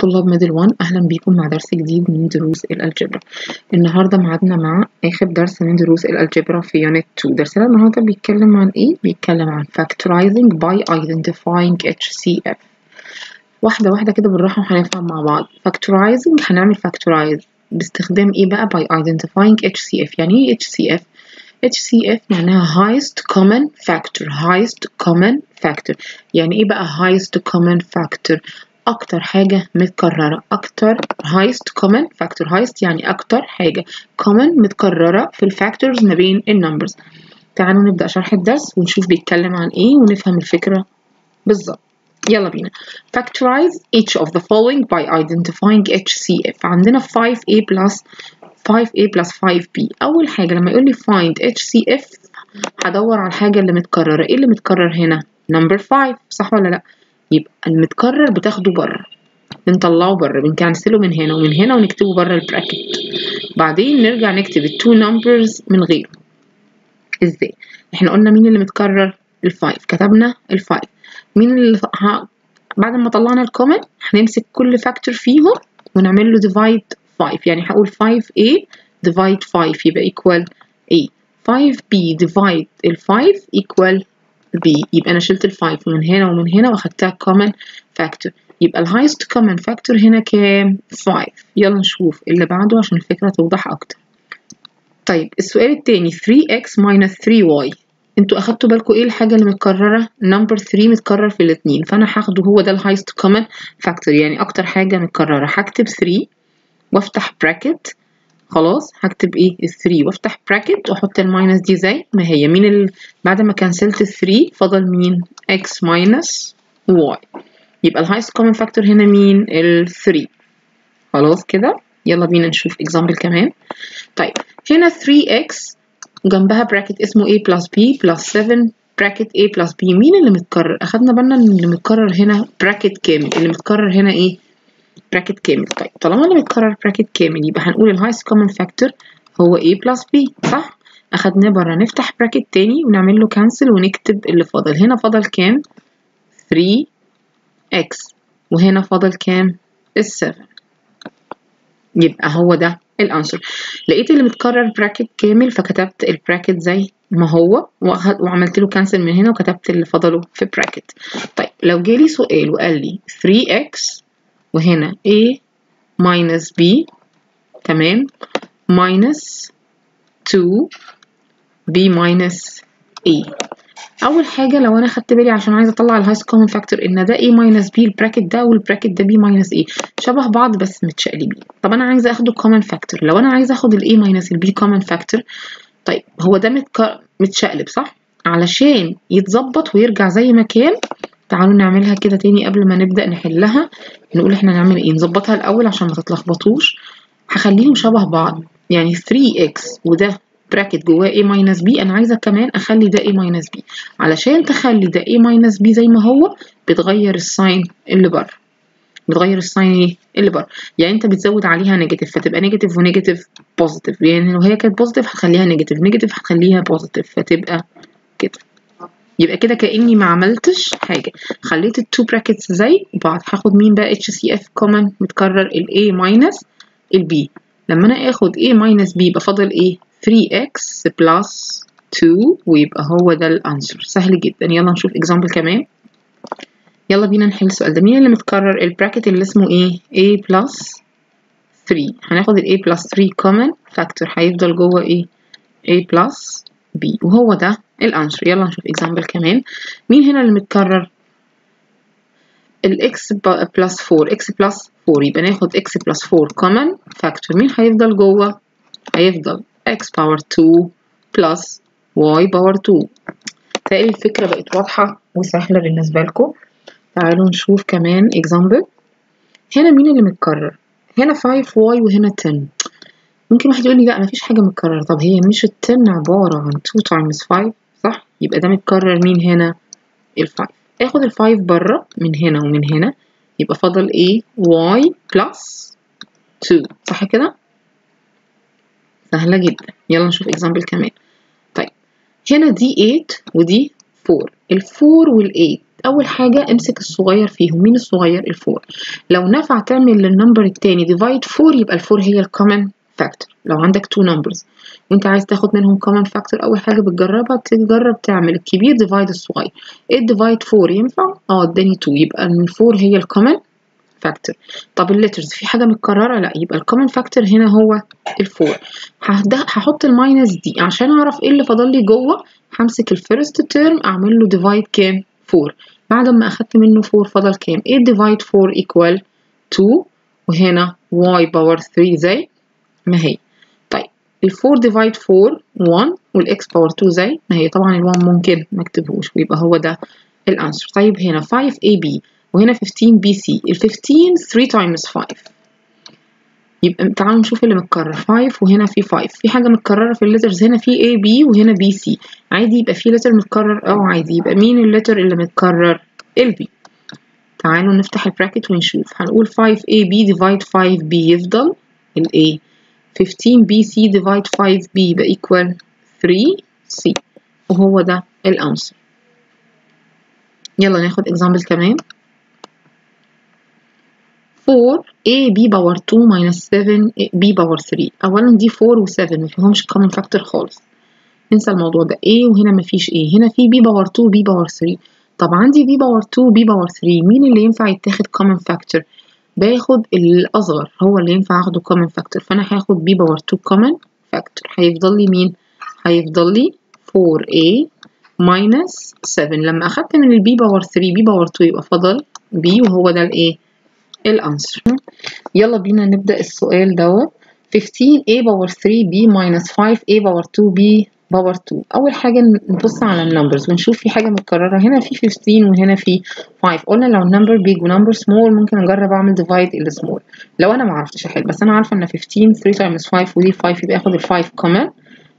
طلاب middle 1 أهلا بيكم مع درس جديد من دروس ال algebra. النهاردة معادنا مع آخر درس من دروس الألجبرا في unit 2 درسنا النهاردة بيتكلم عن إيه؟ بيتكلم عن factorizing by identifying HCF واحدة واحدة كده بالراحة وهنفهم مع بعض. factorizing هنعمل factorize. باستخدام إيه بقى؟ by identifying HCF يعني إيه HCF؟ HCF معناها highest common factor. highest common factor. يعني إيه بقى highest common factor أكتر حاجة متكررة. أكتر highest common factor highest يعني أكتر حاجة common متكررة في ال factors ما بين ال numbers تعالوا نبدأ شرح الدرس ونشوف بيتكلم عن إيه ونفهم الفكرة بالظبط. يلا بينا. Factorize each of the following by identifying HCF عندنا 5a plus 5a plus 5b أول حاجة لما يقول لي find HCF هدور على الحاجة اللي متكررة. إيه اللي متكرر هنا؟ number 5 صح ولا لأ؟ يبقى المتكرر بتاخده بره. بنطلعه بره بن cancel له من هنا ومن هنا ونكتبه بره ال bracket. بعدين نرجع نكتب ال two numbers من غيره. إزاي؟ إحنا قلنا مين اللي متكرر؟ ال five كتبنا ال five مين اللي ه... بعد ما طلعنا ال common هنمسك كل factor فيهم ونعمل له divide 5 يعني هقول 5a divide 5 يبقى equal a. 5b divide ال 5 equal b. يبقى أنا شلت ال 5 من هنا ومن هنا وأخدتها common factor. يبقى ال highest common factor هنا كام؟ 5 يلا نشوف اللي بعده عشان الفكرة توضح أكتر. طيب السؤال التاني 3x minus 3y أنتوا أخدتوا بالكم إيه الحاجة اللي متكررة؟ number 3 متكرر في الاتنين. فأنا هاخده هو ده ال highest common factor يعني أكتر حاجة متكررة. هكتب 3 وأفتح bracket خلاص هكتب إيه؟ ال 3 وافتح bracket وأحط ال minus دي زي ما هي. مين ال... بعد ما cancel ت ال 3 فضل مين؟ x minus y. يبقى ال highest common factor هنا مين؟ ال 3 خلاص كده؟ يلا بينا نشوف example كمان. طيب هنا 3x جنبها bracket اسمه a plus b plus 7 bracket a plus b. مين اللي متكرر؟ أخدنا بالنا إن اللي متكرر هنا bracket كامل. اللي متكرر هنا إيه؟ bracket كامل. طيب طالما اللي متكرر bracket كامل يبقى هنقول ال highest common factor هو a plus b صح؟ أخدناه بره نفتح bracket تاني ونعمل له cancel ونكتب اللي فاضل. هنا فاضل كام؟ 3x وهنا فاضل كام؟ ال 7 يبقى هو ده ال answer لقيت اللي متكرر bracket كامل فكتبت ال bracket زي ما هو وعملت له cancel من هنا وكتبت اللي فضله في bracket طيب لو جالي سؤال وقال لي 3x وهنا a minus b تمام؟ Minus 2 b minus a. أول حاجة لو أنا خدت بالي عشان عايزه أطلع ال highest common factor إن ده a minus b ال bracket ده وال bracket ده b minus a. شبه بعض بس متشقلبين. طب أنا عايزة آخده common factor لو أنا عايزة آخد ال a minus ال b common factor طيب هو ده. متشقلب صح؟ علشان يتظبط ويرجع زي ما كان تعالوا نعملها كده تاني قبل ما نبدأ نحلها. نقول إحنا نعمل إيه؟ نظبطها الأول عشان ما تتلخبطوش. هخليهم شبه بعض. يعني 3x وده bracket جواه a minus b. أنا عايزة كمان أخلي ده a minus b. علشان تخلي ده a minus b زي ما هو بتغير ال sign اللي بره. بتغير ال sign إيه؟ اللي بره. يعني أنت بتزود عليها negative فتبقى negative و negative positive يعني لو هي كانت positive هتخليها negative negative هتخليها positive فتبقى كده. يبقى كده كأني ما عملتش حاجة. خليت ال two brackets زي بعض. هاخد مين بقى؟ HCF common متكرر ال A minus ال B. لما أنا آخد A minus B يبقى فاضل إيه 3x plus 2 ويبقى هو ده ال answer سهل جدا. يلا نشوف example كمان. يلا بينا نحل السؤال ده. مين اللي متكرر ال bracket اللي اسمه إيه؟ A plus 3 هناخد ال A plus 3 common factor. هيفضل جوه إيه؟ A plus B. وهو ده. ال answer يلا نشوف example كمان. مين هنا اللي متكرر؟ ال x plus 4 x plus 4 يبقى ناخد x plus 4 common factor مين هيفضل جوه؟ هيفضل x power 2 plus y power 2 تقريبا الفكرة بقت واضحة وسهلة بالنسبة لكم. تعالوا نشوف كمان example هنا مين اللي متكرر؟ هنا 5 y وهنا 10 ممكن واحد يقول لي لا مفيش حاجة متكررة. طب هي مش ال 10 عبارة عن 2 times 5 صح يبقى ده متكرر مين هنا؟ ال5 آخد ال5 بره من هنا ومن هنا. يبقى فاضل إيه y plus 2 صح كده؟ سهلة جدا. يلا نشوف example كمان. طيب هنا دي 8 ودي 4 ال4 وال8 أول حاجة امسك الصغير فيهم. مين الصغير؟ ال four لو نفع تعمل لل number التاني divide 4 يبقى ال four هي ال common factor لو عندك two numbers وانت عايز تاخد منهم common factor أول حاجة بتجربها تجرب تعمل الكبير divide الصغير. 8 divide 4 ينفع؟ آه اداني 2 يبقى ال four هي ال common factor طب ال letters في حاجة متكررة؟ لا يبقى ال common factor هنا هو ال four هحط ال minus دي عشان أعرف إيه اللي فاضل لي جوه همسك ال first term أعمل له divide كام؟ 4 بعد ما أخدت منه 4 فضل كام؟ 8 divide 4 equal 2 وهنا y power 3 زي ما هي. ال 4 divide 4 1 وال x power 2 زي ما هي. طبعا ال 1 ممكن ما اكتبهوش ويبقى هو ده ال answer طيب هنا 5 ab وهنا 15 bc ال 15 3 times 5 يبقى تعالوا نشوف اللي متكرر. 5 وهنا في 5 في حاجة متكررة في ال letters هنا في AB وهنا BC C عادي يبقى في letter متكرر أو عادي. يبقى مين ال letter اللي متكرر؟ ال b تعالوا نفتح ال bracket ونشوف. هنقول 5AB divide 5B يفضل ال A. 15bc divide 5b equal 3c وهو ده ال answer يلا ناخد example كمان. 4ab power 2 minus 7b power 3 أولا دي 4 و7 ما فيهمش common factor خالص. انسى الموضوع ده. A وهنا ما فيش a. هنا في b power 2 b power 3 طب عندي b power 2 b power 3 مين اللي ينفع يتاخد common factor؟ باخد الأصغر هو اللي ينفع أخده common factor. فأنا هاخد b power 2 common factor. هيفضل لي مين؟ هيفضل لي 4a minus 7 لما أخدت من ال b power 3 b power 2 يبقى فضل b وهو ده الإيه؟ ال answer؟ يلا بينا نبدأ السؤال دوت. 15a power 3b minus 5a power 2b power 2 أول حاجة نبص على ال numbers ونشوف في حاجة متكررة. هنا في 15 وهنا في 5 قلنا لو ال number big و number small ممكن أجرب أعمل divide ال small لو أنا معرفتش أحل. بس أنا عارفة إن 15 3 times 5 ودي 5 يبقى آخد ال 5 common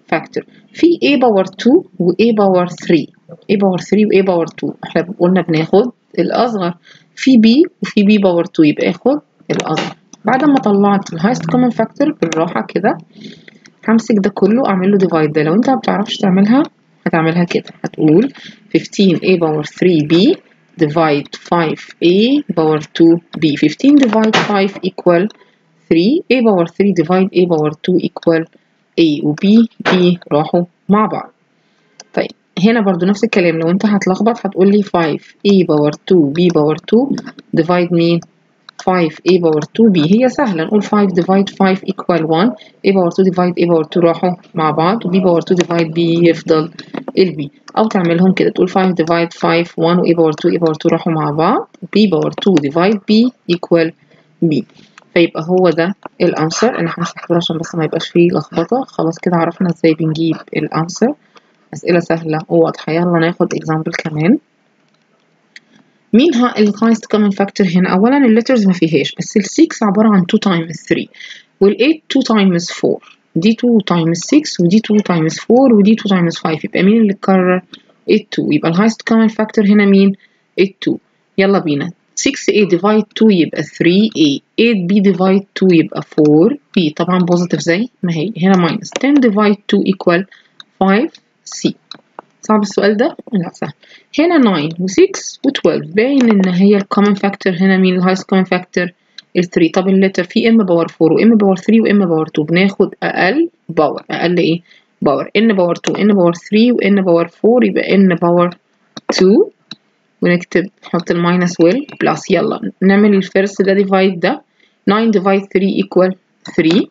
factor في a power 2 و a power 3 a power 3 و a power 2 إحنا قلنا بناخد الأصغر. في b وفي b power 2 يبقى آخد الأصغر. بعد ما طلعت ال highest common factor بالراحة كده همسك ده كله أعمل له divide ده. لو أنت ما بتعرفش تعملها هتعملها كده. هتقول 15a power 3b divide 5a power 2b 15 divide 5 equal 3 a power 3 divide a power 2 equal a و b b راحوا مع بعض. طيب هنا برضو نفس الكلام. لو أنت هتلخبط هتقول لي 5a power 2 b power 2 divide مين 5a power 2b هي سهلة. نقول 5 divide 5 equal 1 a power 2 divide a power 2 راحوا مع بعض و b power 2 divide b يفضل ال b. أو تعملهم كده. تقول 5 divide 5 1 و a power 2 a power 2 راحوا مع بعض b power 2 divide b equal b. فيبقى هو ده الأنسر أنا همسح كده عشان بس ما يبقاش فيه لخبطة. خلاص كده عرفنا إزاي بنجيب الأنسر أسئلة سهلة وواضحة. يلا ناخد example كمان. مين ها ال highest common factor هنا. أولا الليترز ما فيهاش بس ال 6 عبارة عن 2 times 3 وال 8 2 times 4 دي 2 times 6 ودي 2 times 4 ودي 2 times 5 يبقى مين اللي اتكرر 8 2 يبقى ال highest common factor هنا مين؟ 8 2 يلا بينا. 6a divide 2 يبقى 3a 8b divide 2 يبقى 4b طبعا positive زي ما هي. هنا minus. 10 divide 2 equal 5c صعب السؤال ده؟ لا سهل. هنا 9 و6 و12 باين إن هي ال common factor هنا مين ال highest common factor ال 3 طب ال letter في m power 4 و m power 3 و m power 2 بناخد أقل power أقل إيه؟ power n power 2 n power 3 و n power 4 يبقى n power 2 ونكتب نحط ال minus وال plus يلا. نعمل ال first ده divide ده. 9 divide 3 equal 3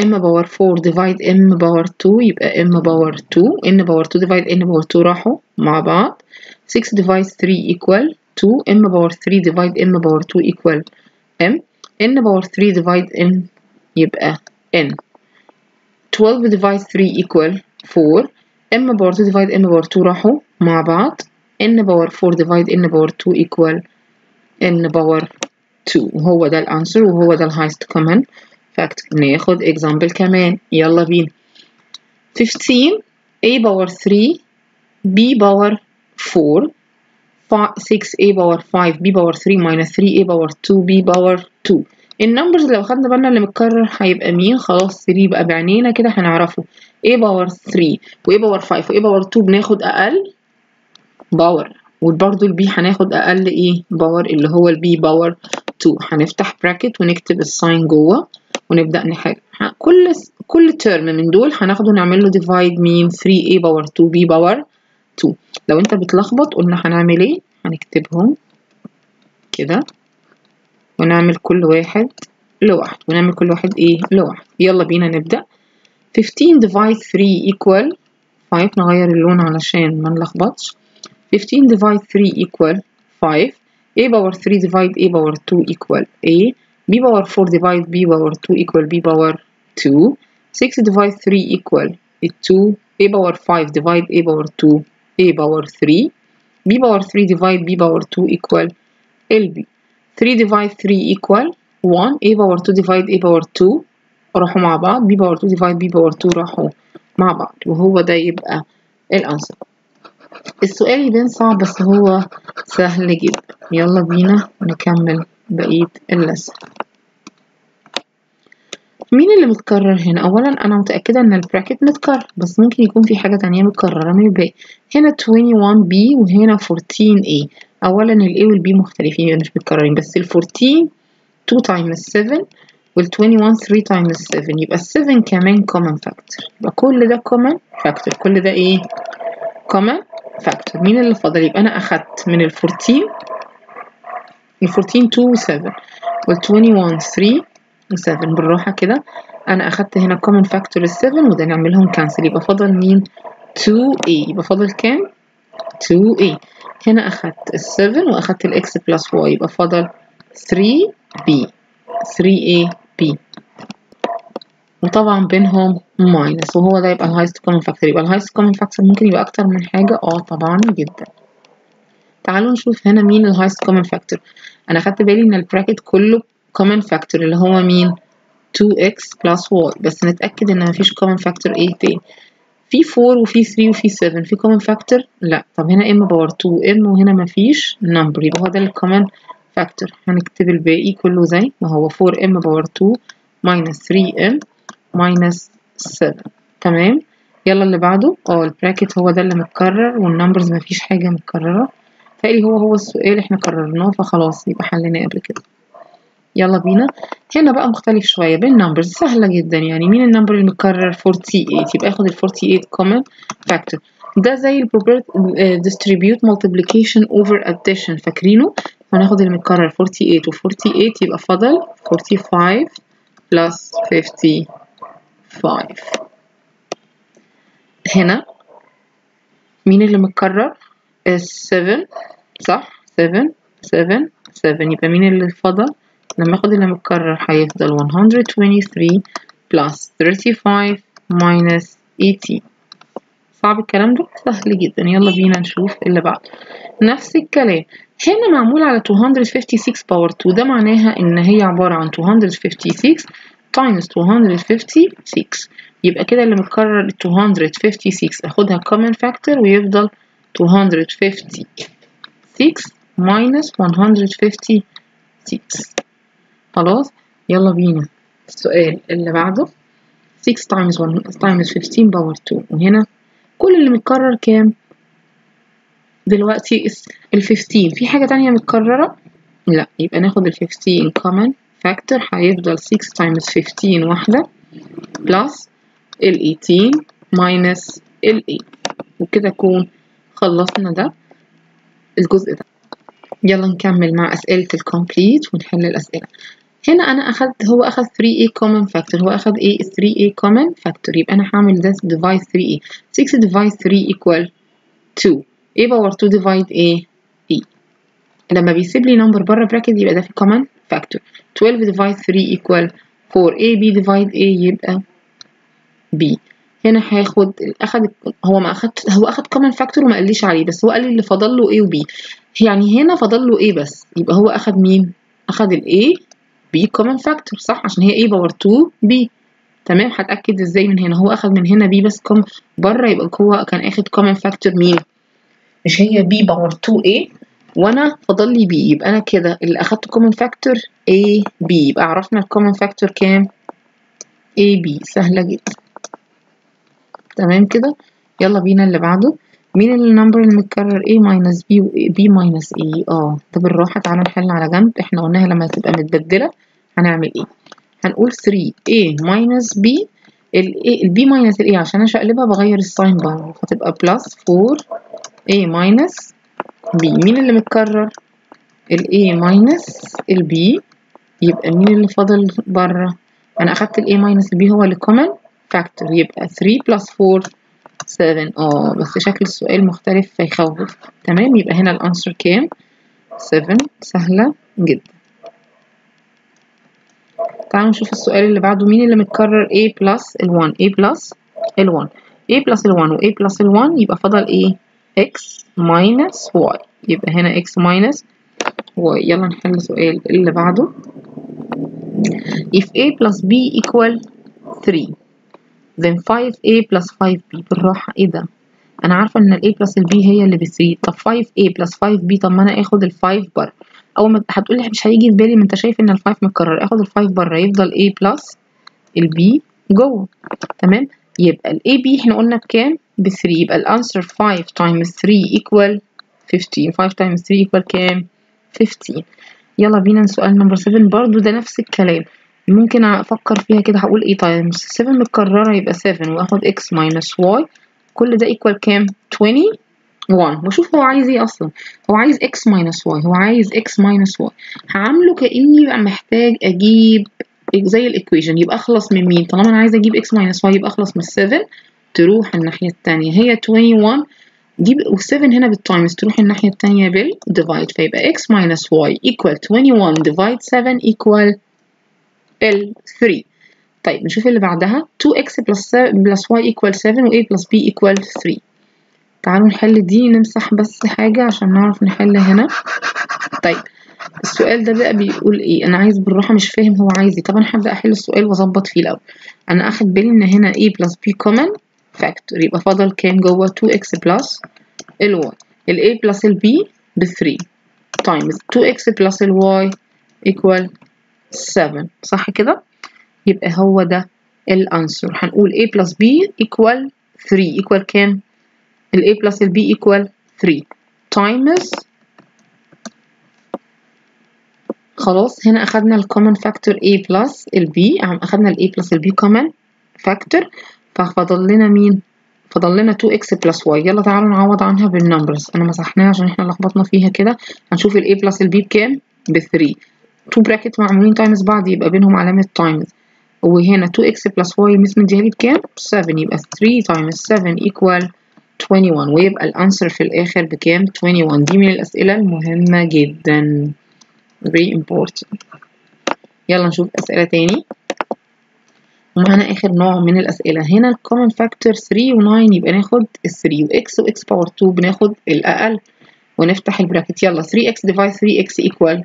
m power 4 divide m power 2 يبقى m power 2 n power 2 divide n power 2 راحوا مع بعض. 6 divide 3 equal 2 m power 3 divide m power 2 equal m. n power 3 divide n يبقى n. 12 divide 3 equal 4 m power 2 divide m power 2 راحوا مع بعض. n power 4 divide n power 2 equal n power 2 وهو ده ال answer وهو ده ال highest common factor ناخد example كمان. يلا بينا. 15 a power 3 b power 4 6a power 5 b power 3 minus 3a power 2 b power 2 ال numbers لو خدنا بالنا اللي متكرر هيبقى مين؟ خلاص 3 يبقى بعينينا كده هنعرفه. A power 3 و a power 5 و a power 2 بناخد أقل power وبرضه ال b هناخد أقل إيه؟ power اللي هو ال b power 2 هنفتح bracket ونكتب ال sign جوه. ونبدأ نحل. كل كل term من دول هناخده نعمل له divide مين 3a power 2b power 2 لو انت بتلخبط قلنا هنعمل إيه؟ هنكتبهم كده. ونعمل كل واحد لوحده. ونعمل كل واحد إيه؟ لوحده. يلا بينا نبدأ. 15 divide 3 equal 5 نغير اللون علشان ما نلخبطش. 15 divide 3 equal 5 a power 3 divide a power 2 equal a. b power 4 divide b power 2 equal b power 2 6 divide 3 equal 2 a power 5 divide a power 2 a power 3 b power 3 divide b power 2 equal lb 3 divide 3 equal 1 a power 2 divide a power 2 راحوا مع بعض b power 2 divide b power 2 راحوا مع بعض وهو ده يبقى الأنسر السؤال يبان صعب بس هو سهل جدا يلا بينا نكمل بقية اللسن مين اللي متكرر هنا؟ اولا أنا متأكدة إن البراكت متكرر بس ممكن يكون في حاجة تانية متكررة من الباقي. هنا 21b وهنا 14a اولا ال a وال b مختلفين مش متكررين بس ال 14 2 times 7 وال 21 3 times 7 يبقى ال 7 كمان common factor. يبقى كل ده common factor. كل ده إيه؟ common factor. مين اللي فاضل؟ يبقى أنا أخدت من ال 14 ال 14 2 و 7 وال 21 3 و 7 بالراحة كده. أنا أخدت هنا common factor ال 7 وده نعملهم cancel. يبقى فاضل مين؟ 2a يبقى فاضل كام؟ 2a هنا أخدت ال 7 وأخدت ال x plus y. يبقى فاضل 3b 3ab وطبعا بينهم minus. وهو ده يبقى ال highest common factor. يبقى ال highest common factor ممكن يبقى أكتر من حاجة؟ آه طبعا جدا. تعالوا نشوف هنا مين ال highest common factor. أنا أخدت بالي إن ال bracket كله common factor اللي هو مين؟ 2x plus y بس نتأكد إن مفيش common factor A تاني. في 4 وفي 3 وفي 7 في common factor لا. طب هنا m power 2 m وهنا مفيش number. يبقى هو ده ال common factor. هنكتب الباقي كله زي ما هو. 4m power 2 minus 3m minus 7 تمام؟ يلا اللي بعده. آه ال bracket هو ده اللي متكرر وال numbers مفيش حاجة متكررة. تقريبا هو هو السؤال إحنا كررناه فخلاص يبقى حليناه قبل كده. يلا بينا. هنا بقى مختلف شوية numbers. سهلة جدا. يعني مين ال number اللي متكرر 48 يبقى اخد ال 48 common factor. ده زي ال distribute multiplication over addition. فاكرينه؟ هناخد اللي متكرر 48 و 48 يبقى فضل 45 plus 55 هنا مين اللي متكرر 7 صح؟ 7 7 7 يبقى مين اللي فضل؟ لما اخد اللي متكرر هيفضل 123 plus 35 minus 18 صعب الكلام ده؟ سهل جدا. يلا بينا نشوف اللي بعده نفس الكلام. هنا معمول على 256 باور 2 ده معناها إن هي عبارة عن 256 times 256 يبقى كده اللي متكرر 256 أخدها common factor ويفضل 256 minus 156 خلاص؟ يلا بينا. السؤال اللي بعده. 6 times 1 times 15 باور 2 وهنا كل اللي متكرر كام؟ دلوقتي ال 15 في حاجة تانية متكررة؟ لا. يبقى ناخد ال 15 common factor. هيفضل 6 times 15 واحدة plus ال 18 minus ال 8 وكده أكون خلصنا ده الجزء ده. يلا نكمل مع أسئلة الكومبليت ونحل الأسئلة هنا أنا أخدت هو أخد 3A common factor هو أخد إيه 3A common factor. يبقى أنا هعمل ده divide 3A 6 divide 3 equal 2 A power 2 divide A E لما بيسيب لي number بره bracket يبقى ده في common factor. 12 divide 3 equal 4 A B divide A يبقى B. هنا هاخد أخد هو ما أخد هو أخد common factor وما قاليش عليه بس هو قال لي اللي فاضل له A و B. يعني هنا فاضل له A بس. يبقى هو أخد مين؟ أخد ال A B common factor صح؟ عشان هي A power 2 B. تمام؟ هتأكد إزاي من هنا؟ هو أخد من هنا B بس كم بره يبقى هو كان أخد common factor مين؟ مش هي B power 2A وأنا فاضل لي B. يبقى أنا كده اللي أخدت common factor A B. يبقى عرفنا ال common factor كام؟ A B. سهلة جدا. تمام كده؟ يلا بينا اللي بعده. مين ال number اللي متكرر A minus B و B minus A آه ده بالراحة تعالى نحل على جنب. إحنا قلناها لما تبقى متبدلة. هنعمل إيه؟ هنقول 3 A minus B. ال A ال B minus A عشان اشقلبها بغير الساين بره فتبقى plus 4 A minus B. مين اللي متكرر؟ ال A minus ال B. يبقى مين اللي فاضل بره؟ أنا أخدت ال A minus B هو اللي common. Factor يبقى 3 plus 4 7 آه بس شكل السؤال مختلف فيخوف. تمام يبقى هنا الانسر كام؟ 7 سهلة جدا. تعالوا نشوف السؤال اللي بعده. مين اللي متكرر A plus ال 1 A plus ال 1 A plus ال 1 و A plus ال 1 يبقى فضل إيه X minus Y. يبقى هنا X minus Y. يلا نحل السؤال اللي بعده. If A plus B equal 3 then 5A plus 5B بالراحة. إيه ده؟ أنا عارفة إن ال A plus ال B هي اللي ب 3 طب 5A plus 5B طب ما أنا آخد ال 5 بره أول ما هتقولي مش هيجي في بالي ما أنت شايف إن ال 5 متكرر. آخد ال 5 بره يفضل A plus ال B جوه. تمام؟ يبقى ال AB إحنا قلنا بكام؟ ب 3 يبقى ال answer 5 times 3 equal 15 5 times 3 equal كام؟ 15 يلا بينا السؤال number 7 برضو ده نفس الكلام. ممكن أفكر فيها كده. هقول إيه times 7 متكررة يبقى 7 وآخد x minus y. كل ده equal كام؟ 21 وشوف هو عايز إيه أصلا. هو عايز x minus y. هو عايز x minus y. هعامله كأني بقى محتاج أجيب زي ال equation يبقى أخلص من مين؟ طالما أنا عايزه أجيب x minus y يبقى أخلص من 7 تروح الناحية الثانية هي 21 دي وال7 هنا بال times تروح الناحية الثانية بال divide فيبقى x minus y equal 21 divide 7 equal ال 3 طيب نشوف اللي بعدها. 2x plus, plus y equal 7 و a plus b equal 3 تعالوا نحل دي نمسح بس حاجة عشان نعرف نحل هنا. طيب السؤال ده بقى بيقول إيه؟ أنا عايز بالراحة مش فاهم هو عايز إيه. طبعا هبدأ أحل السؤال وأظبط فيه الأول. أنا أخد بالي إن هنا a plus b common factor. يبقى فضل كام جوه 2x plus ال y. ال a plus ال b ب 3 times 2x plus ال y equal 7 صح كده؟ يبقى هو ده الانسر هنقول a plus b equal 3 equal كام؟ ال a plus ال b equal 3 times خلاص هنا أخدنا ال common factor a plus ال b. أخدنا ال a plus ال b common factor. ففضل لنا مين؟ فضل لنا 2x plus y. يلا تعالوا نعوض عنها بالنمبرز أنا مسحناها عشان إحنا لخبطنا فيها كده. هنشوف ال a plus ال b بكام؟ ب 3 2 brackets معمولين times بعض يبقى بينهم علامة times وهنا 2x plus y مديها لي بكام 7 يبقى 3 times 7 equal 21 ويبقى ال answer في الآخر بكام؟ 21 دي من الأسئلة المهمة جدا. Very important. يلا نشوف أسئلة تاني. ومعانا آخر نوع من الأسئلة. هنا common factor 3 و 9 يبقى ناخد ال 3 و x و x power 2 بناخد الأقل ونفتح البراكت. يلا 3x divide 3x equal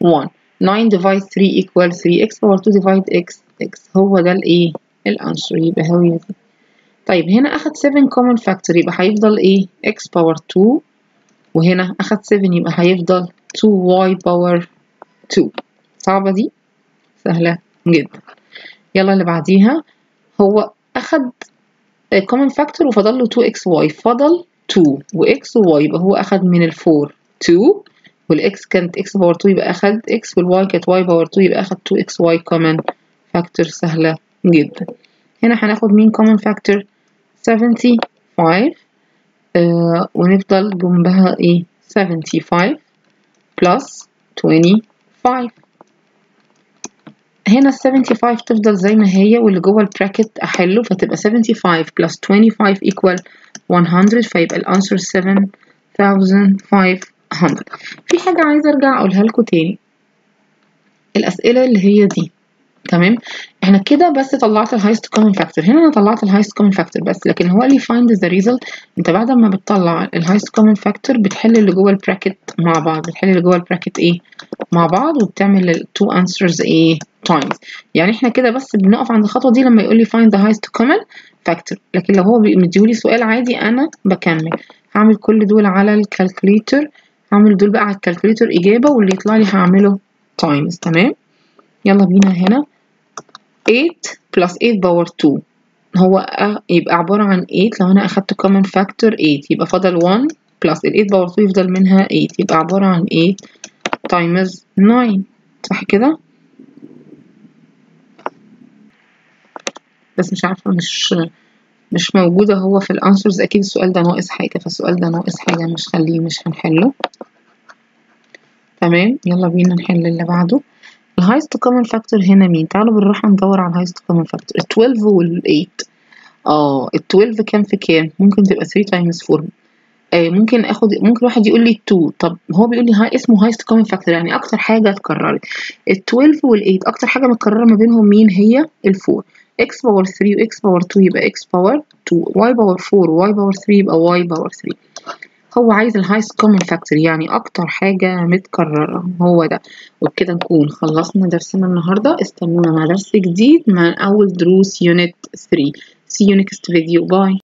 1 9 divide 3 equal 3x power 2 divide x x. هو ده الايه الأنسر يبقى هو دي طيب هنا اخد 7 common factor يبقى هيفضل إيه x power 2 وهنا اخد 7 يبقى هيفضل 2y power 2 صعبة دي؟ سهلة جدا. يلا اللي بعديها. هو اخد common factor وفضل له 2xy فضل 2 وx وy يبقى هو اخد من ال 4 2 وال x كانت x power 2 يبقى اخد x وال y كانت y power 2 يبقى اخد 2xy common factor سهلة جدا. هنا هناخد مين common factor 75 آه ونفضل جنبها إيه؟ 75 plus 25 هنا ال 75 تفضل زي ما هي واللي جوه ال bracket أحله فتبقى 75 plus 25 equal 100 فيبقى ال answer 7500 في حاجة عايزة أرجع أقولها لكم تاني. الأسئلة اللي هي دي. تمام؟ إحنا كده بس طلعت ال highest common factor هنا أنا طلعت ال highest common factor بس لكن هو اللي find the result. أنت بعد ما بتطلع ال highest common factor بتحل اللي جوه ال bracket مع بعض. بتحل اللي جوه ال bracket إيه؟ مع بعض وبتعمل ال two answers إيه؟ times. يعني إحنا كده بس بنقف عند الخطوة دي لما يقول لي find the highest common factor. لكن لو هو مديهولي سؤال عادي أنا بكمل. هعمل كل دول على ال calculator هعمل دول بقى على ال calculator إجابة واللي يطلع لي هعمله times تمام؟ يلا بينا هنا. 8 plus 8 power 2 هو. يبقى عبارة عن 8 لو أنا أخدت common factor 8 يبقى فضل 1 plus ال 8 power 2 يفضل منها 8 يبقى عبارة عن 8 times 9 صح كده؟ بس مش عارفة مش مش موجودة هو في ال answers أكيد السؤال ده ناقص حاجة فالسؤال ده ناقص حاجة مش خليه مش هنحله. تمام؟ يلا بينا نحل اللي بعده. ال highest common factor هنا مين؟ تعالوا بالراحة ندور على ال highest common factor ال 12 وال 8 آه ال 12 كام في كام؟ ممكن تبقى 3 times 4 آه ممكن آخد ممكن واحد يقول لي 2 طب هو بيقول لي high اسمه highest common factor يعني أكتر حاجة اتكررت ال 12 وال 8 أكتر حاجة متكررة ما بينهم مين؟ هي ال 4 x power 3 و x power 2 يبقى x power 2 y power 4 و y power 3 يبقى y power 3 هو عايز ال highest common factor يعني أكتر حاجة متكررة. هو ده. وبكده نكون خلصنا درسنا النهاردة. استنونا مع درس جديد مع أول دروس unit 3 see you next video. Bye.